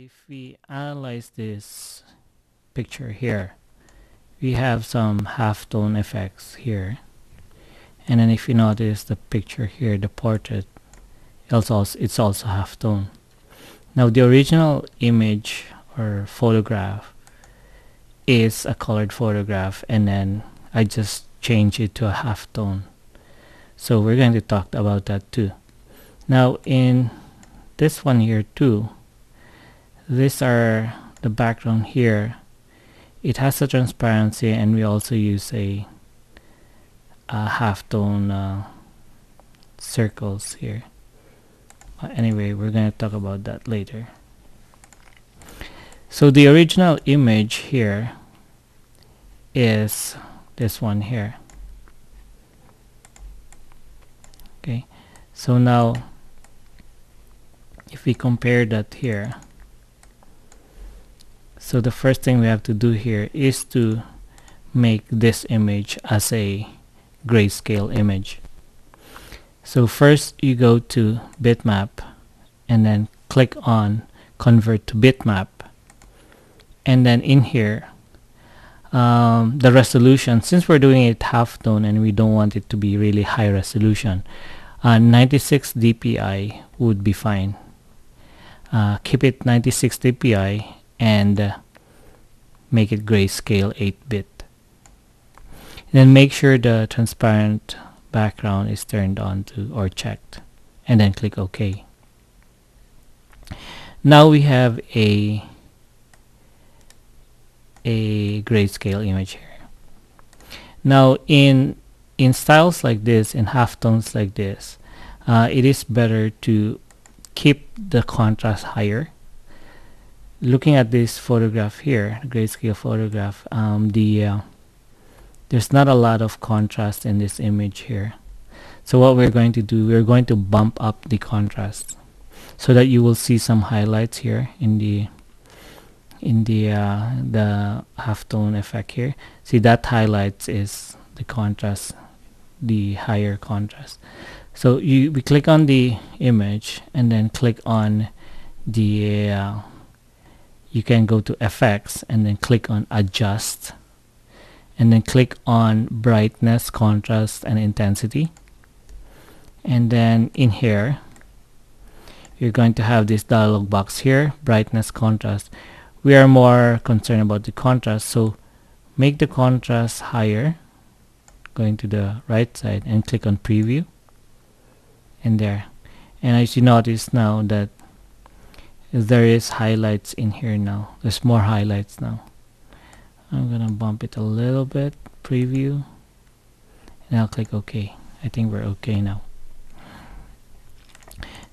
if we analyze this picture here we have some halftone effects here. And then if you notice the picture here the portrait also it's also halftone. Now the original image or photograph is a colored photograph and then I just change it to a halftone. So we're going to talk about that too. Now in this one here too these are the background here. It has a transparency and we also use a, a halftone uh, circles here. Uh, anyway we're going to talk about that later. So the original image here is this one here. Okay so now if we compare that here so the first thing we have to do here is to make this image as a grayscale image. So first you go to bitmap and then click on convert to bitmap. And then in here um, the resolution since we're doing it half tone and we don't want it to be really high resolution uh, 96 dpi would be fine. Uh, keep it 96 dpi and uh, make it grayscale 8-bit. Then make sure the transparent background is turned on to or checked and then click OK. Now we have a a grayscale image here. Now in in styles like this, in halftones like this, uh, it is better to keep the contrast higher looking at this photograph here, grayscale photograph, um, the uh, there's not a lot of contrast in this image here. So what we're going to do, we're going to bump up the contrast so that you will see some highlights here in the in the uh, the halftone effect here. See that highlights is the contrast, the higher contrast. So you we click on the image and then click on the uh, you can go to effects and then click on adjust and then click on brightness contrast and intensity. And then in here you're going to have this dialog box here brightness contrast. We are more concerned about the contrast so make the contrast higher going to the right side and click on preview. And there. And as you notice now that there is highlights in here now there's more highlights now. I'm gonna bump it a little bit preview. And I'll click OK. I think we're okay now.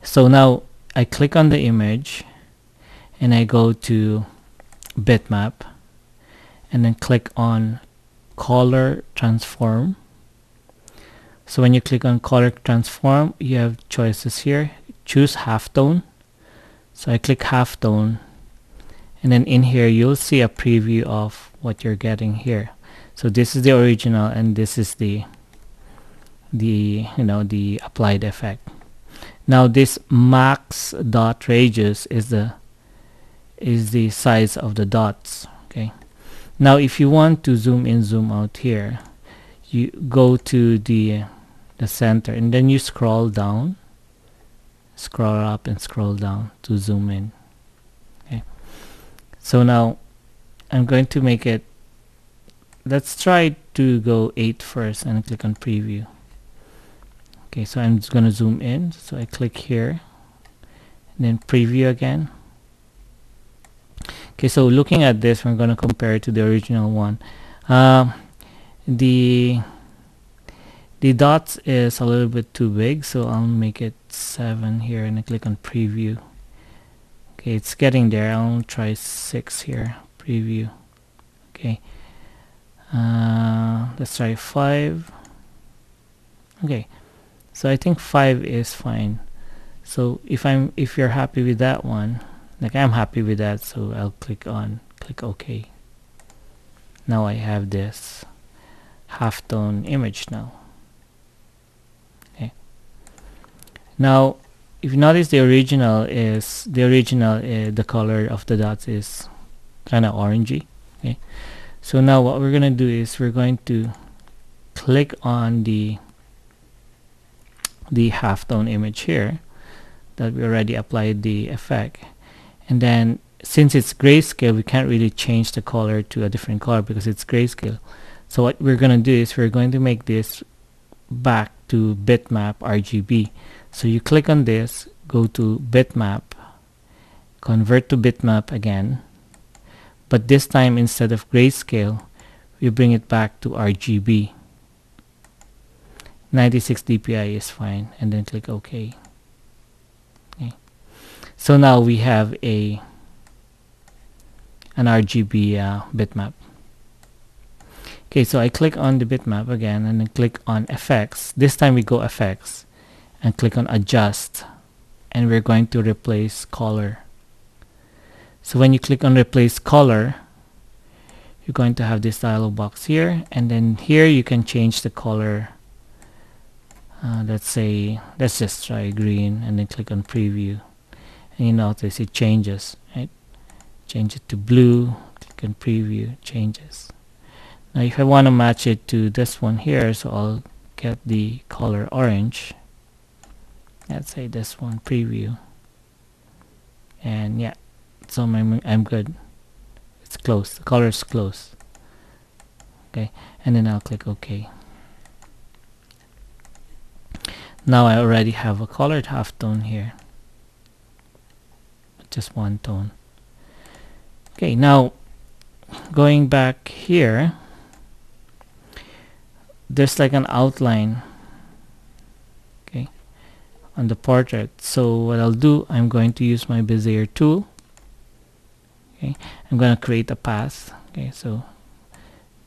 So now I click on the image and I go to bitmap and then click on color transform. So when you click on color transform you have choices here. Choose halftone so I click halftone and then in here you'll see a preview of what you're getting here. So this is the original and this is the the you know the applied effect. Now this max dot radius is the is the size of the dots okay? Now if you want to zoom in zoom out here you go to the the center and then you scroll down scroll up and scroll down to zoom in. Okay. So now I'm going to make it let's try to go 8 first and click on preview. Okay so I'm just gonna zoom in. So I click here and then preview again. Okay so looking at this we're gonna compare it to the original one. Uh, the the dots is a little bit too big so I'll make it 7 here and I click on preview. Okay it's getting there. I'll try 6 here preview. Okay. Uh, let's try 5 okay so I think 5 is fine. So if I'm if you're happy with that one like I'm happy with that so I'll click on click OK. Now I have this halftone image now now if you notice the original is the original uh, the color of the dots is kind of orangey okay? So now what we're gonna do is we're going to click on the the halftone image here that we already applied the effect. And then since it's grayscale we can't really change the color to a different color because it's grayscale. So what we're going to do is we're going to make this back to bitmap RGB so you click on this go to bitmap convert to bitmap again. But this time instead of grayscale we bring it back to RGB 96 dpi is fine and then click OK. Okay. So now we have a an RGB uh, bitmap. Okay so I click on the bitmap again and then click on effects. This time we go effects and click on adjust and we're going to replace color. So when you click on replace color you're going to have this dialog box here and then here you can change the color. Uh, let's say let's just try green and then click on preview. And you notice it changes right? Change it to blue click on preview changes. Now if I want to match it to this one here so I'll get the color orange let's say this one preview. And yeah so I'm, I'm good. It's close. The color is close. Okay and then I'll click OK. Now I already have a colored half halftone here. Just one tone. Okay now going back here there's like an outline on the portrait so what I'll do I'm going to use my Bezier tool. Okay I'm gonna create a path. Okay so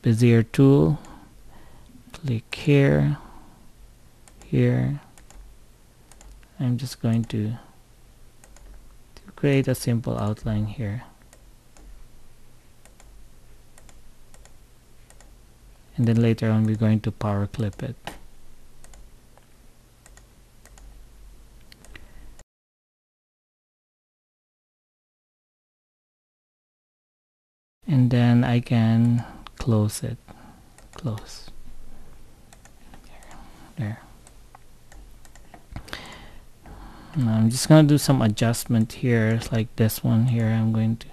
Bezier tool click here here. I'm just going to, to create a simple outline here. And then later on we're going to power clip it and then I can close it. Close. There. I'm just gonna do some adjustment here like this one here. I'm going to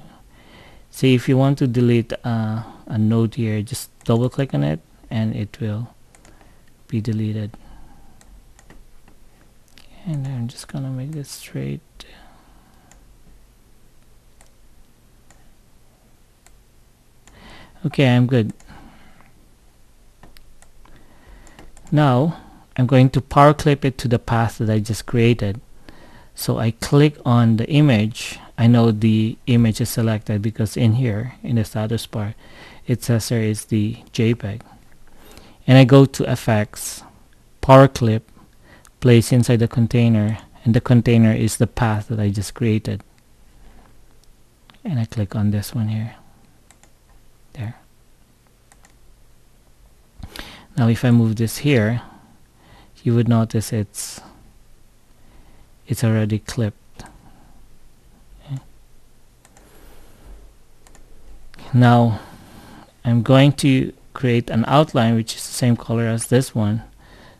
see if you want to delete uh, a node here just double click on it and it will be deleted. And I'm just gonna make this straight okay I'm good. Now I'm going to power clip it to the path that I just created. So I click on the image. I know the image is selected because in here in the status bar it says there is the JPEG. And I go to effects power clip place inside the container and the container is the path that I just created. And I click on this one here there now if I move this here you would notice it's it's already clipped. Okay. now I'm going to create an outline which is the same color as this one.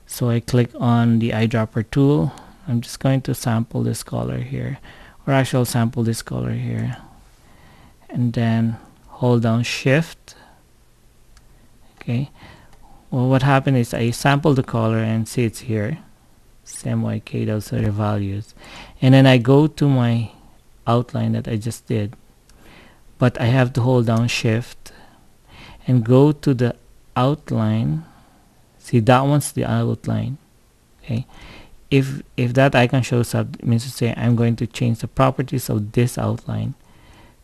So I click on the eyedropper tool. I'm just going to sample this color here or actually I'll sample this color here. And then hold down shift. Okay well what happened is I sampled the color and see it's here. Same CMYK those are the values. And then I go to my outline that I just did. But I have to hold down shift and go to the outline. See that one's the outline okay? If if that icon shows up means to say I'm going to change the properties of this outline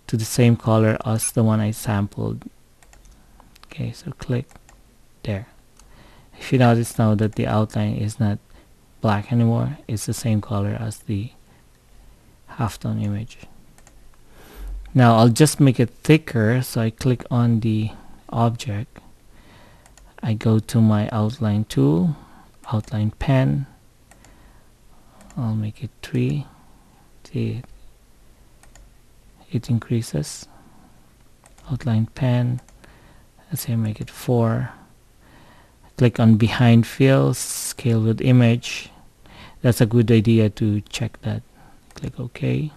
to the same color as the one I sampled. Okay so click there if you notice now that the outline is not black anymore. It's the same color as the halftone image. Now I'll just make it thicker so I click on the object. I go to my outline tool outline pen. I'll make it 3 see it increases. Outline pen. Let's say make it 4 click on behind fields scale with image. That's a good idea to check that. Click OK.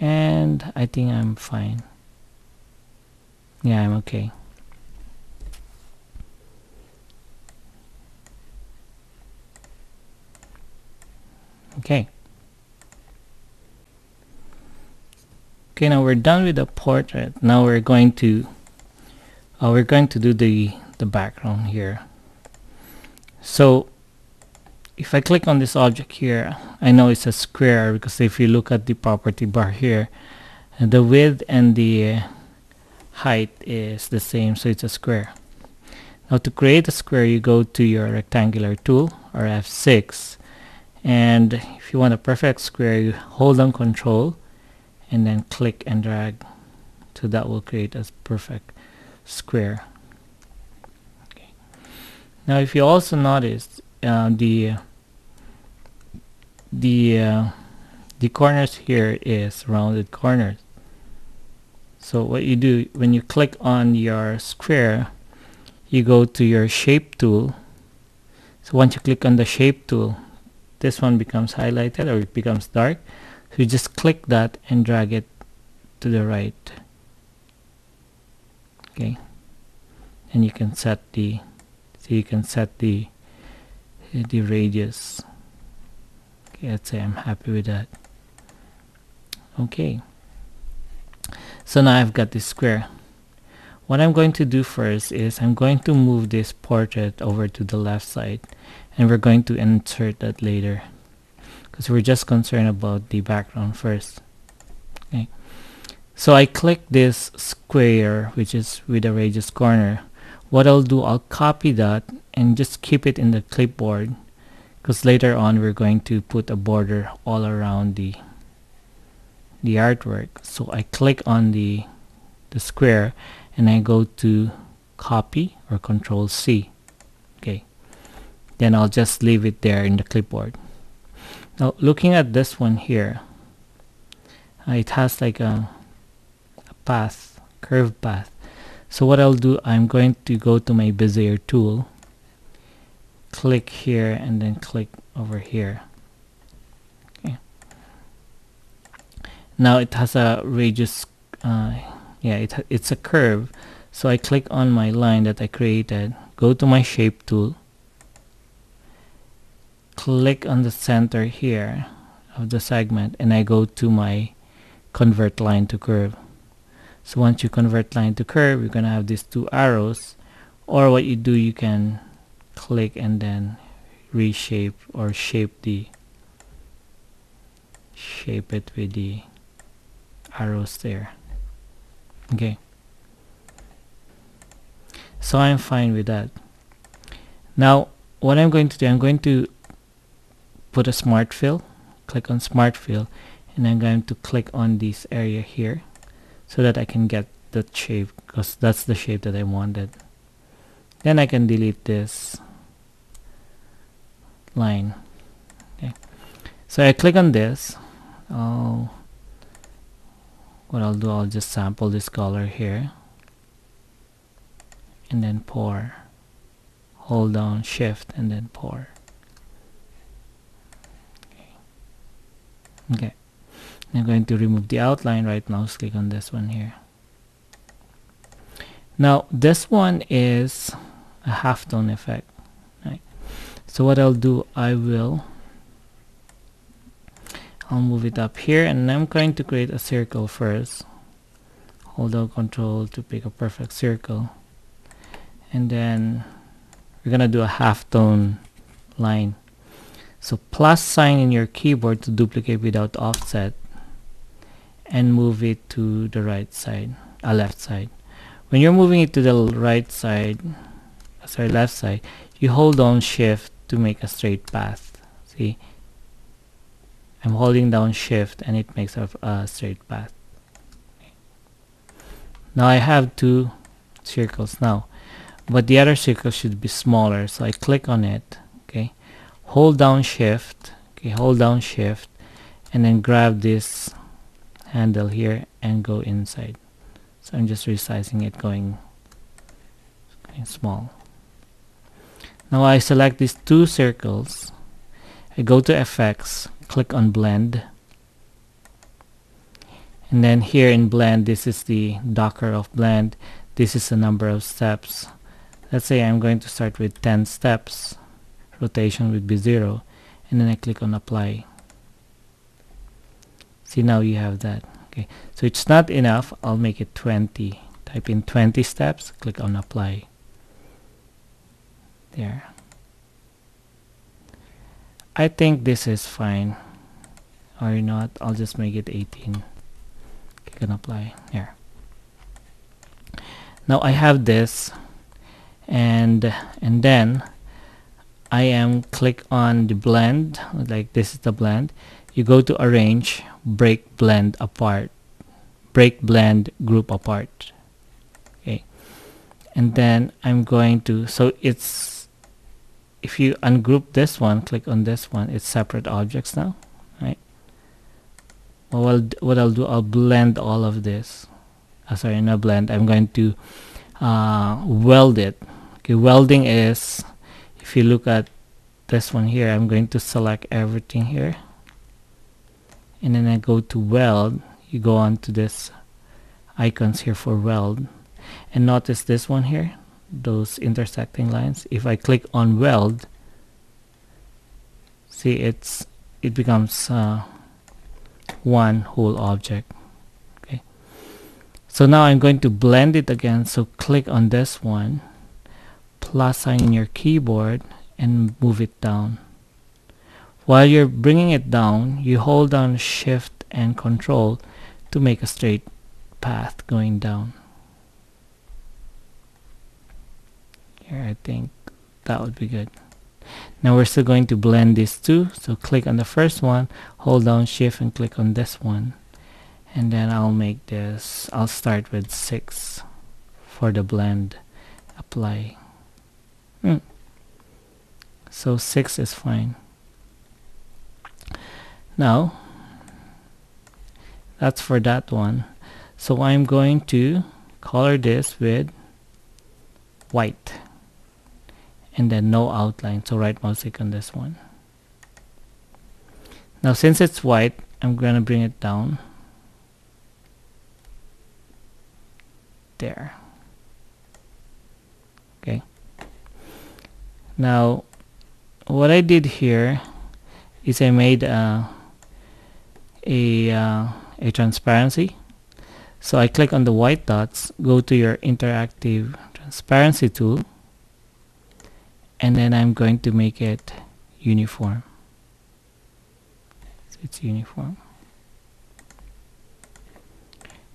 And I think I'm fine. Yeah I'm okay okay okay now we're done with the portrait. Now we're going to uh, we're going to do the the background here. So if I click on this object here I know it's a square because if you look at the property bar here the width and the height is the same so it's a square. Now to create a square you go to your rectangular tool or F6 and if you want a perfect square you hold on control and then click and drag. So that will create a perfect square. Okay. now if you also notice uh, the the uh, the corners here is rounded corners. So what you do when you click on your square you go to your shape tool. So once you click on the shape tool this one becomes highlighted or it becomes dark. So you just click that and drag it to the right okay. And you can set the so you can set the uh, the radius. Okay let's say I'm happy with that. Okay. So now I've got this square. What I'm going to do first is I'm going to move this portrait over to the left side and we're going to insert that later because we're just concerned about the background first so I click this square which is with a radius corner. What I'll do I'll copy that and just keep it in the clipboard because later on we're going to put a border all around the the artwork. So I click on the the square and I go to copy or control C. Okay. Then I'll just leave it there in the clipboard. Now looking at this one here uh, it has like a, a path curved path. So what I'll do I'm going to go to my Bezier tool click here and then click over here. Okay. Now it has a radius uh, yeah it, it's a curve. So I click on my line that I created go to my shape tool click on the center here of the segment and I go to my convert line to curve so once you convert line to curve you're gonna have these two arrows or what you do you can click and then reshape or shape the shape it with the arrows there. Okay? So I'm fine with that. Now what I'm going to do I'm going to put a smart fill click on smart fill and I'm going to click on this area here so that I can get the shape because that's the shape that I wanted. Then I can delete this line. Okay. So I click on this. Oh. What I'll do I'll just sample this color here. And then pour. Hold down shift and then pour. Okay I'm going to remove the outline right now let's click on this one here. Now this one is a halftone effect right? So what I'll do I will I'll move it up here and I'm going to create a circle first. Hold down control to pick a perfect circle. And then we're gonna do a halftone line. So plus sign in your keyboard to duplicate without offset and move it to the right side, uh, left side. When you're moving it to the right side, uh, sorry, left side, you hold down shift to make a straight path. See, I'm holding down shift and it makes a, a straight path. Now I have two circles now, but the other circle should be smaller. So I click on it okay, hold down shift okay hold down shift and then grab this handle here and go inside. So I'm just resizing it going, going small. Now I select these two circles. I go to effects click on blend. And then here in blend this is the docker of blend. This is the number of steps. Let's say I'm going to start with 10 steps. Rotation would be 0 and then I click on apply see now you have that. Okay. So it's not enough. I'll make it 20 type in 20 steps. Click on apply. There. I think this is fine. Or not I'll just make it 18 click on apply. Here. Now I have this. And and then I am click on the blend. Like this is the blend. You go to arrange break blend apart break blend group apart. Okay. And then I'm going to so it's if you ungroup this one click on this one it's separate objects now right? Well I'll, what I'll do I'll blend all of this. Uh, sorry not blend I'm going to uh, weld it. Okay welding is if you look at this one here I'm going to select everything here and then I go to weld. You go on to this icons here for weld. And notice this one here those intersecting lines. If I click on weld see it's it becomes uh, one whole object. Okay. So now I'm going to blend it again. So click on this one plus sign in your keyboard and move it down while you're bringing it down, you hold down shift and control to make a straight path going down. Here I think that would be good. Now we're still going to blend these two. So click on the first one, hold down shift and click on this one. And then I'll make this, I'll start with 6 for the blend. Apply. Hmm. So 6 is fine now that's for that one. So I'm going to color this with white. And then no outline. So right mouse click on this one. Now since it's white I'm gonna bring it down there. Okay. Now what I did here is I made a a, uh, a transparency. So I click on the white dots go to your interactive transparency tool and then I'm going to make it uniform. So it's uniform.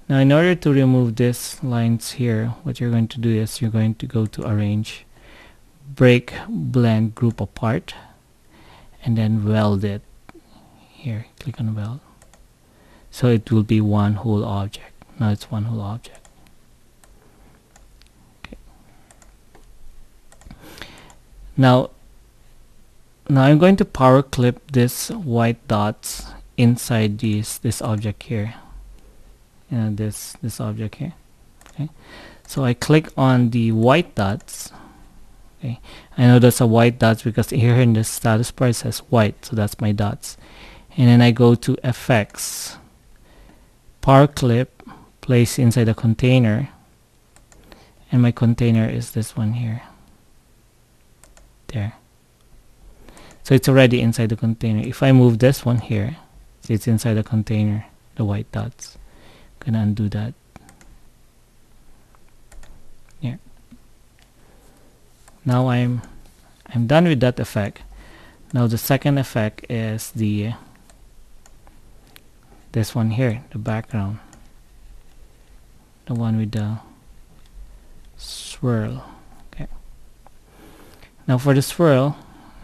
Now in order to remove these lines here what you're going to do is you're going to go to arrange break blend group apart and then weld it here. Click on weld so it will be one whole object. Now it's one whole object. Now now I'm going to power clip this white dots inside this this object here. And this this object here. Okay. So I click on the white dots. Okay. I know that's a white dots because here in the status bar it says white so that's my dots. And then I go to effects power clip placed inside a container. And my container is this one here. There. So it's already inside the container. If I move this one here it's inside the container the white dots. I'm gonna undo that. Here. Now I'm I'm done with that effect. Now the second effect is the this one here the background. The one with the swirl. Okay. Now for the swirl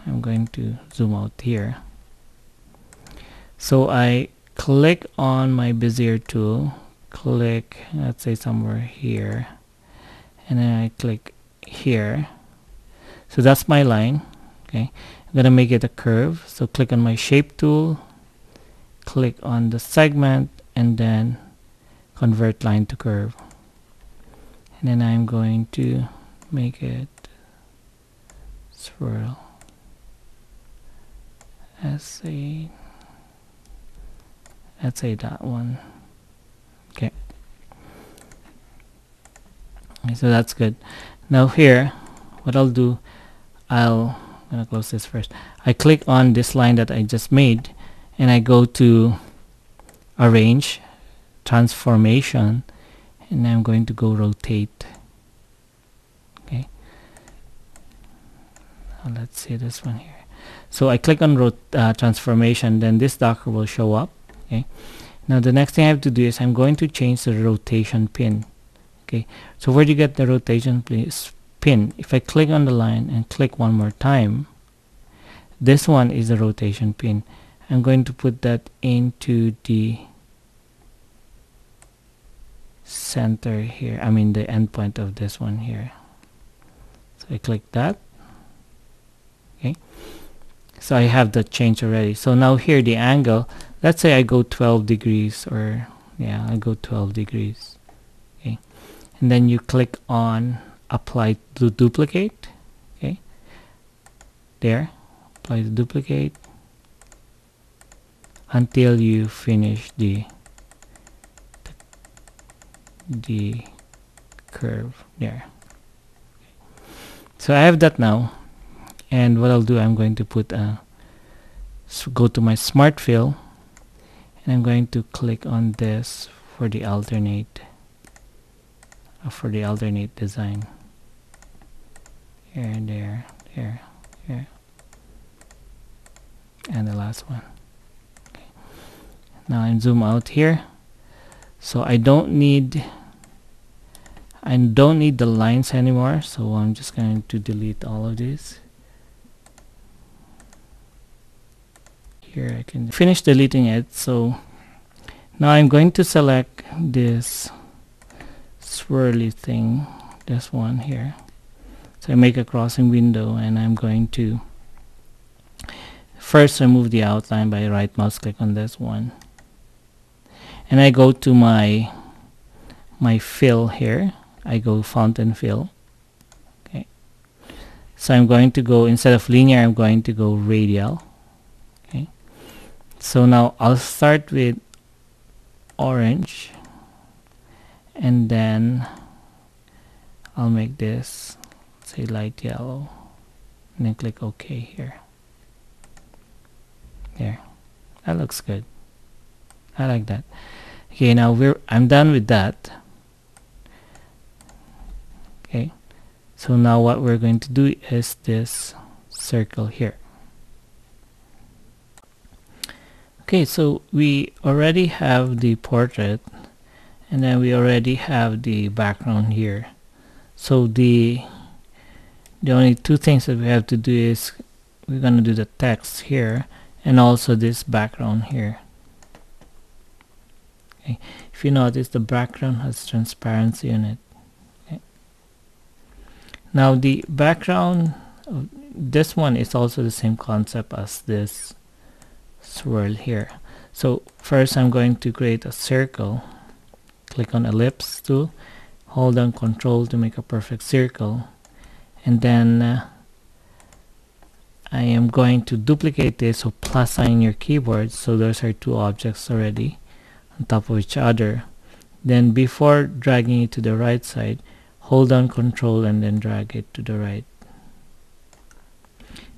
I'm going to zoom out here. So I click on my Bezier tool click let's say somewhere here and then I click here. So that's my line okay? I'm gonna make it a curve. So click on my shape tool click on the segment and then convert line to curve. And then I'm going to make it swirl. As a let's say that one. Okay. So that's good. Now here what I'll do I'll gonna close this first. I click on this line that I just made and I go to arrange transformation and I'm going to go rotate. Okay. Now let's see this one here. So I click on uh, transformation then this docker will show up okay? Now the next thing I have to do is I'm going to change the rotation pin okay? So where do you get the rotation pin? If I click on the line and click one more time this one is the rotation pin I'm going to put that into the center here I mean the endpoint of this one here. So I click that. Okay. So I have the change already. So now here the angle let's say I go 12 degrees or yeah I go 12 degrees. Okay. And then you click on apply to duplicate. Okay. There. Apply to duplicate until you finish the the curve there. So I have that now. And what I'll do I'm going to put a go to my smart fill. And I'm going to click on this for the alternate uh, for the alternate design. Here and there there. Here and the last one. Now I zoom out here. So I don't need I don't need the lines anymore. So I'm just going to delete all of these. Here I can finish deleting it. So now I'm going to select this swirly thing this one here. So I make a crossing window and I'm going to first remove the outline by right mouse click on this one and I go to my my fill here. I go fountain fill. Okay. So I'm going to go instead of linear I'm going to go radial. Okay. So now I'll start with orange. And then I'll make this say light yellow. And then click OK here. There. That looks good. I like that okay now we're I'm done with that. Okay so now what we're going to do is this circle here. Okay so we already have the portrait and then we already have the background here. So the the only two things that we have to do is we're going to do the text here and also this background here okay if you notice the background has transparency in it. Okay. now the background this one is also the same concept as this swirl here. So first I'm going to create a circle. Click on ellipse tool. Hold down control to make a perfect circle. And then uh, I am going to duplicate this so plus sign your keyboard. So those are two objects already on top of each other. Then before dragging it to the right side hold down control and then drag it to the right.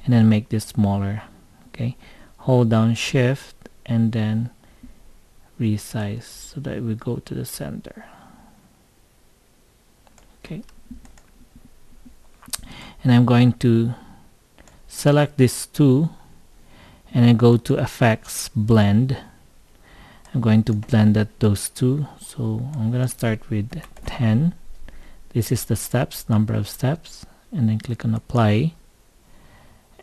And then make this smaller okay? Hold down shift and then resize so that we go to the center okay? And I'm going to select this two and then go to effects blend I'm going to blend that those two. So I'm gonna start with 10 this is the steps number of steps and then click on apply.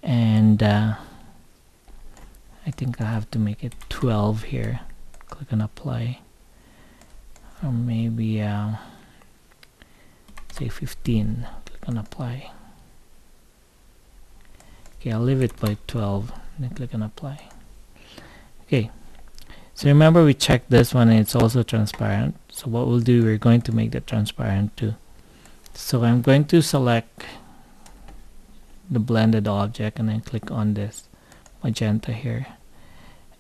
And uh, I think I have to make it 12 here. Click on apply. Or maybe uh, say 15 click on apply. Okay I'll leave it by 12 then click on apply. Okay so remember we checked this one and it's also transparent. So what we'll do we're going to make that transparent too. So I'm going to select the blended object and then click on this magenta here.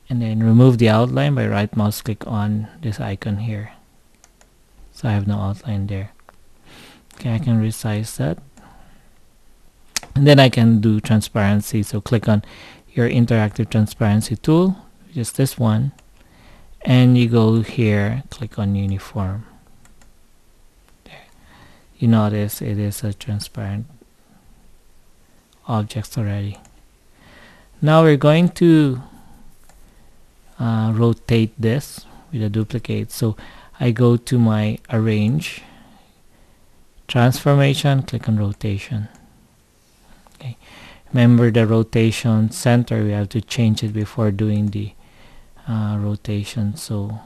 And then remove the outline by right mouse click on this icon here. So I have no outline there. Okay I can resize that. And then I can do transparency. So click on your interactive transparency tool which is this one and you go here click on uniform. There. You notice it is a transparent objects already. Now we're going to uh, rotate this with a duplicate. So I go to my arrange transformation click on rotation. Okay. Remember the rotation center we have to change it before doing the uh, rotation. So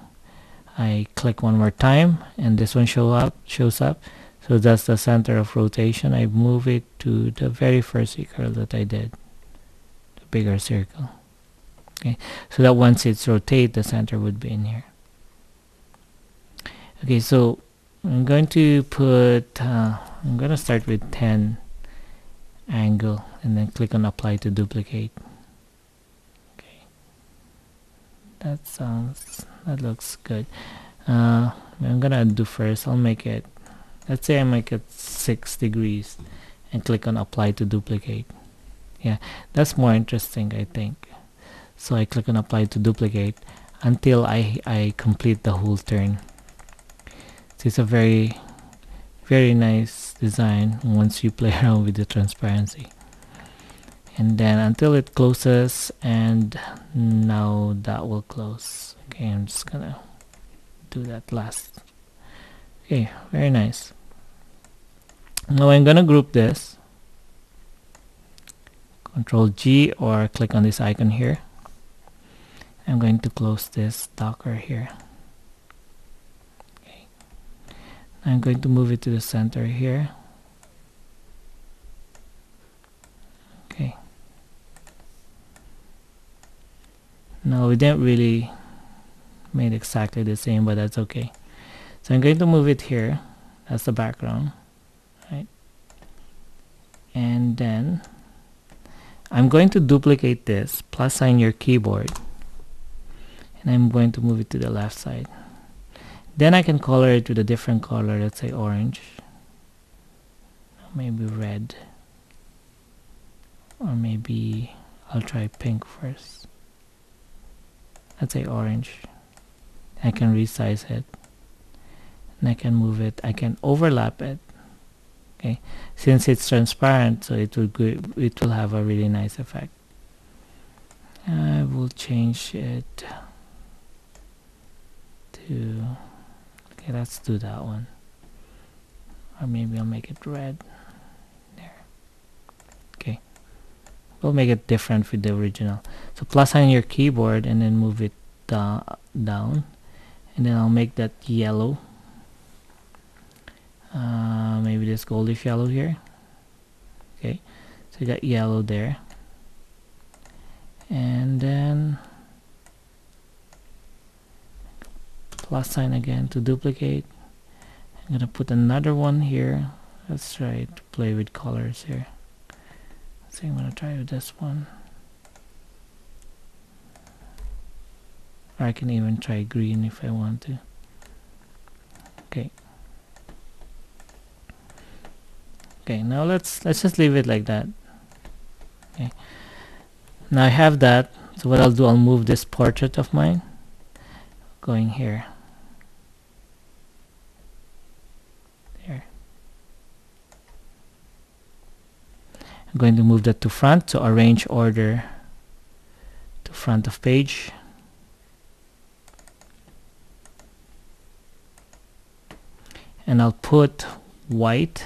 I click one more time and this one show up shows up. So that's the center of rotation. I move it to the very first circle that I did the bigger circle. Okay? So that once it's rotate the center would be in here. Okay so I'm going to put uh, I'm going to start with 10 angle and then click on apply to duplicate okay that sounds that looks good. Uh, I'm gonna do first I'll make it let's say I make it 6 degrees and click on apply to duplicate. Yeah that's more interesting I think. So I click on apply to duplicate until I, I complete the whole turn. So it's a very very nice design once you play around with the transparency and then until it closes and now that will close. Okay I'm just gonna do that last. Okay very nice. Now I'm gonna group this. Control G or click on this icon here. I'm going to close this docker here. Okay. I'm going to move it to the center here okay now we didn't really made exactly the same but that's okay. So I'm going to move it here that's the background right? And then I'm going to duplicate this plus sign your keyboard. And I'm going to move it to the left side. Then I can color it with a different color let's say orange. Maybe red. Or maybe I'll try pink first let's say orange. I can resize it. And I can move it. I can overlap it. Okay? Since it's transparent so it will it will have a really nice effect. I will change it to okay let's do that one. Or maybe I'll make it red there okay we'll make it different with the original. So plus on your keyboard and then move it da down. And then I'll make that yellow. Uh, maybe this goldish yellow here. Okay. So you got yellow there. And then plus sign again to duplicate. I'm gonna put another one here. Let's try to play with colors here I'm gonna try with this one. I can even try green if I want to. Okay. Okay now let's let's just leave it like that. Okay. Now I have that. So what I'll do I'll move this portrait of mine going here I'm going to move that to front to arrange order to front of page. And I'll put white.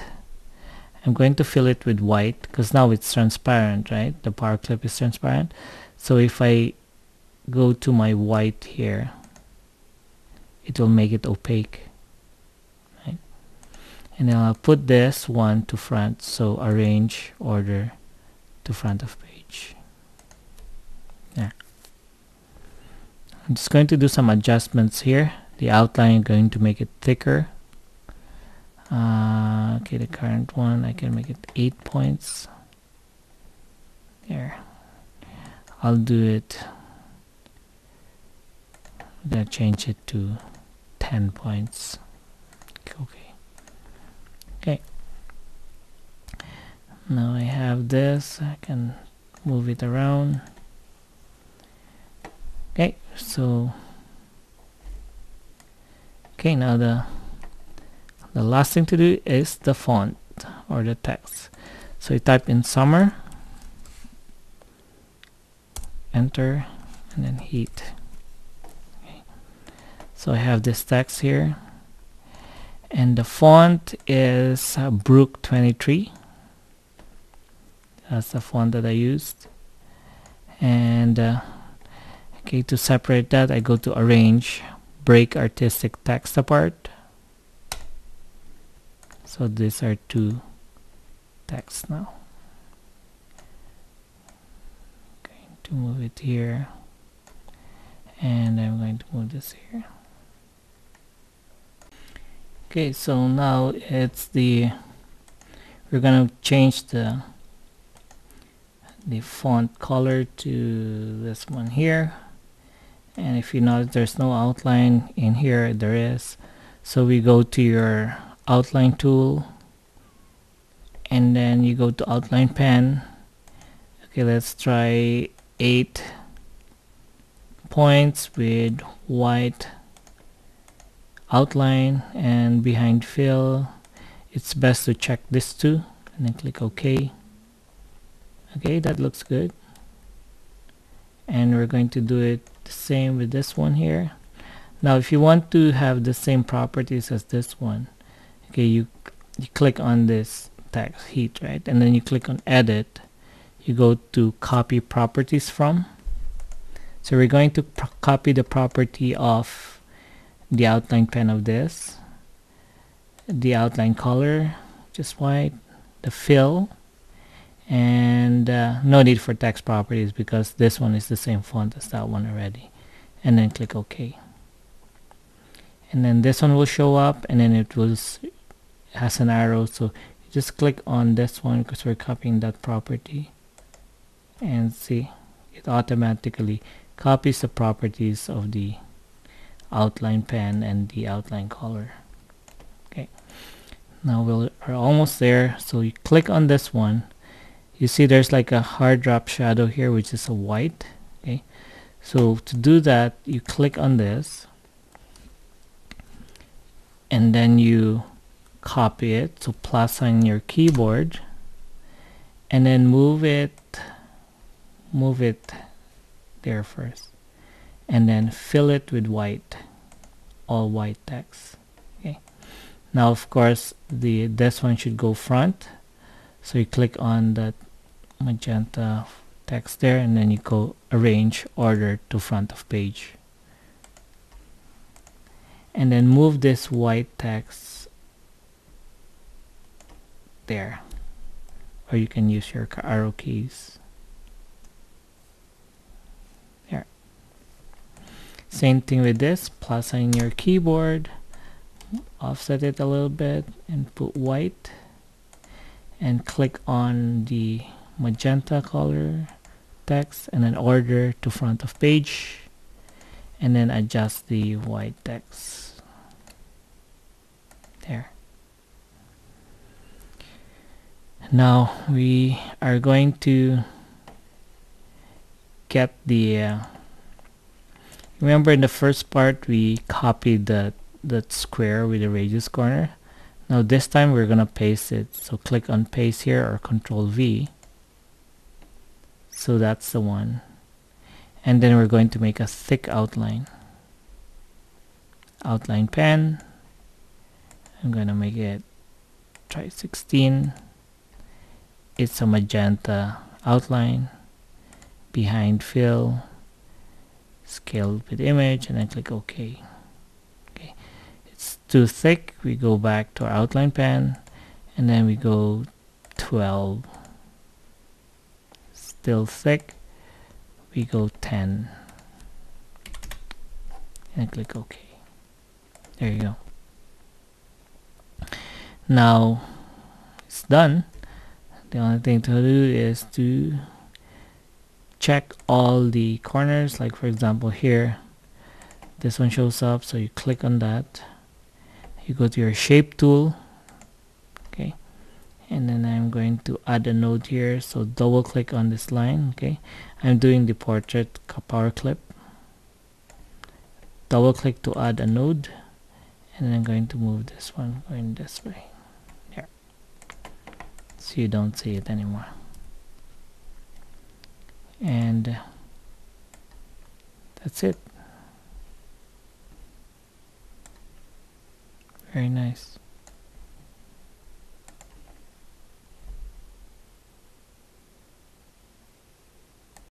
I'm going to fill it with white because now it's transparent right? The power clip is transparent. So if I go to my white here it will make it opaque and then I'll put this one to front. So arrange order to front of page. Yeah I'm just going to do some adjustments here. The outline I'm going to make it thicker. Uh, okay the current one I can make it 8 points. There. I'll do it. I'm gonna change it to 10 points. Okay okay. Now I have this. I can move it around. Okay so okay now the the last thing to do is the font or the text. So you type in summer enter and then heat. Okay. so I have this text here and the font is uh, Brook 23 that's the font that I used. And uh, okay to separate that I go to arrange break artistic text apart. So these are two texts now. Going to move it here. And I'm going to move this here okay so now it's the we're gonna change the the font color to this one here. And if you notice there's no outline in here there is. So we go to your outline tool and then you go to outline pen. Okay let's try eight points with white outline and behind fill it's best to check this too and then click OK. Okay that looks good. And we're going to do it the same with this one here. Now if you want to have the same properties as this one okay you you click on this text heat right? And then you click on edit. You go to copy properties from. So we're going to copy the property of the outline pen of this the outline color just white the fill and uh, no need for text properties because this one is the same font as that one already. And then click OK. And then this one will show up and then it will has an arrow. So just click on this one because we're copying that property. And see it automatically copies the properties of the outline pen and the outline color. Okay. Now we are almost there. So you click on this one. You see there's like a hard drop shadow here which is a white. Okay. So to do that you click on this. And then you copy it. So plus on your keyboard. And then move it move it there first and then fill it with white all white text okay? Now of course the this one should go front. So you click on that magenta text there and then you go arrange order to front of page. And then move this white text there or you can use your arrow keys same thing with this plus on your keyboard offset it a little bit and put white and click on the magenta color text and then order to front of page and then adjust the white text. There. Now we are going to get the uh, remember in the first part we copied the that square with the radius corner? Now this time we're gonna paste it. So click on paste here or control V. So that's the one. And then we're going to make a thick outline. Outline pen. I'm gonna make it try 16 it's a magenta outline. Behind fill scale with image and then click OK. Okay. It's too thick. We go back to our outline pen and then we go 12 still thick. We go 10 and click OK. There you go. Now it's done. The only thing to do is to check all the corners like for example here this one shows up so you click on that. You go to your shape tool okay and then I'm going to add a node here so double click on this line okay. I'm doing the portrait power clip. Double click to add a node and I'm going to move this one going this way there. So you don't see it anymore and that's it. Very nice